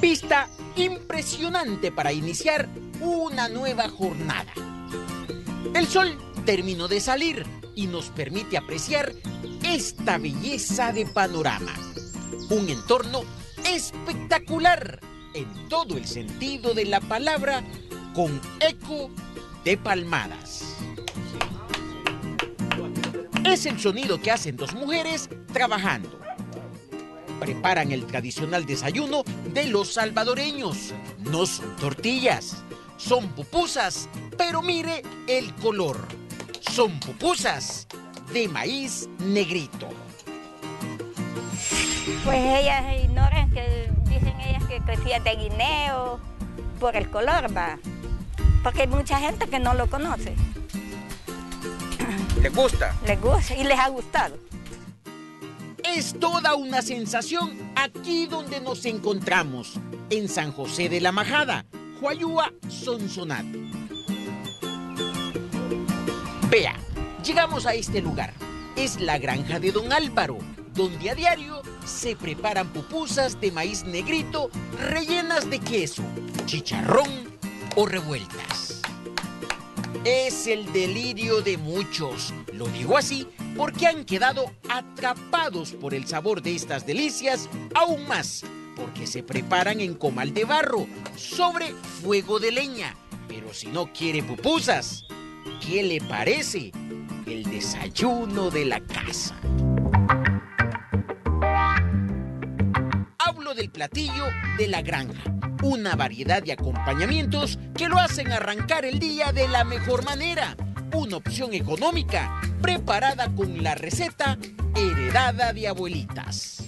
Pista impresionante para iniciar una nueva jornada. El sol terminó de salir y nos permite apreciar esta belleza de panorama. Un entorno espectacular en todo el sentido de la palabra con eco de palmadas. Es el sonido que hacen dos mujeres trabajando. Preparan el tradicional desayuno de los salvadoreños. No son tortillas, son pupusas, pero mire el color. Son pupusas de maíz negrito. Pues ellas ignoran que dicen ellas que crecían de guineo por el color, va. Porque hay mucha gente que no lo conoce. ¿Les gusta? Les gusta y les ha gustado. Es toda una sensación aquí donde nos encontramos, en San José de la Majada, Huayúa, Sonsonate. Vea, llegamos a este lugar. Es la granja de Don Álvaro, donde a diario se preparan pupusas de maíz negrito rellenas de queso, chicharrón o revueltas. Es el delirio de muchos. Lo digo así porque han quedado atrapados por el sabor de estas delicias, aún más porque se preparan en comal de barro, sobre fuego de leña. Pero si no quiere pupusas, ¿qué le parece el desayuno de la casa? Del platillo de la granja, una variedad de acompañamientos que lo hacen arrancar el día de la mejor manera. Una opción económica, preparada con la receta heredada de abuelitas.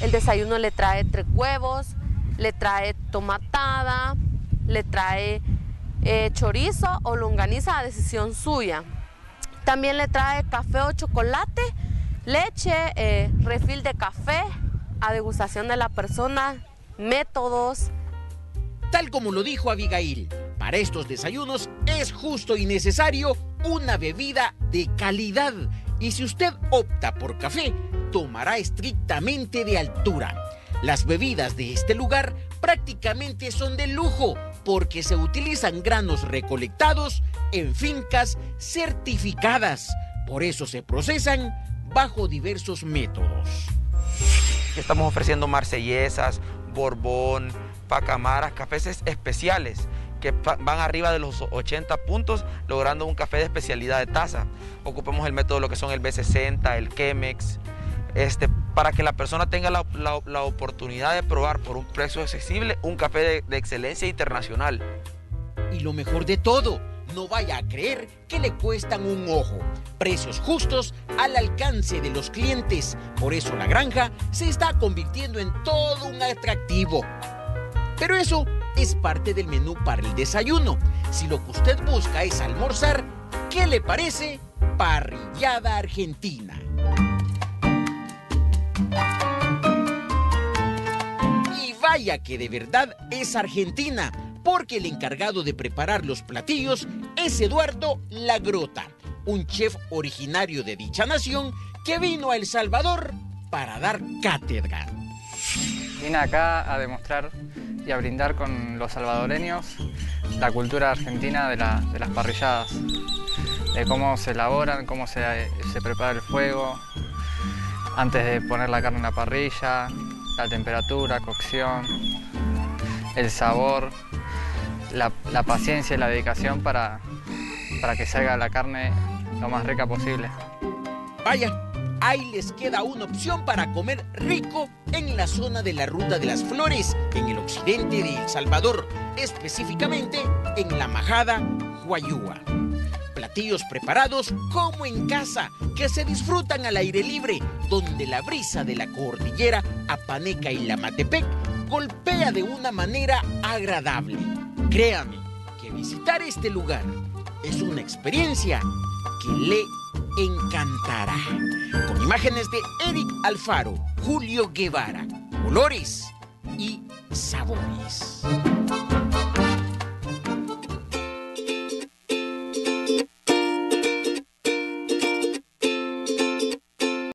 El desayuno le trae tres huevos, le trae tomatada, le trae eh, chorizo o longaniza a decisión suya. También le trae café o chocolate, leche, eh, refil de café a degustación de la persona, métodos. Tal como lo dijo Abigail, para estos desayunos es justo y necesario una bebida de calidad. Y si usted opta por café, tomará estrictamente de altura. Las bebidas de este lugar prácticamente son de lujo porque se utilizan granos recolectados en fincas certificadas. Por eso se procesan bajo diversos métodos. Estamos ofreciendo marsellesas, borbón, pacamaras, cafés especiales que van arriba de los 80 puntos, logrando un café de especialidad de taza. Ocupamos el método lo que son el B60, el Chemex, este, para que la persona tenga la, oportunidad de probar por un precio accesible un café de excelencia internacional. Y lo mejor de todo, no vaya a creer que le cuestan un ojo. Precios justos al alcance de los clientes. Por eso la granja se está convirtiendo en todo un atractivo. Pero eso es parte del menú para el desayuno. Si lo que usted busca es almorzar, ¿qué le parece? Parrillada argentina. Y vaya que de verdad es argentina, porque el encargado de preparar los platillos es Eduardo Lagrota, un chef originario de dicha nación que vino a El Salvador para dar cátedra. Vine acá a demostrar y a brindar con los salvadoreños la cultura argentina de, las parrilladas, de cómo se elaboran, cómo se, prepara el fuego, antes de poner la carne en la parrilla, la temperatura, cocción, el sabor, la, paciencia y la dedicación para, para que salga la carne lo más rica posible. Vaya, ahí les queda una opción para comer rico en la zona de la Ruta de las Flores, en el occidente de El Salvador, específicamente en la Majada Huayúa. Platillos preparados como en casa, que se disfrutan al aire libre, donde la brisa de la cordillera Apaneca y la Matepec golpea de una manera agradable. Créame que visitar este lugar es una experiencia que le encantará. Con imágenes de Eric Alfaro, Julio Guevara, olores y sabores.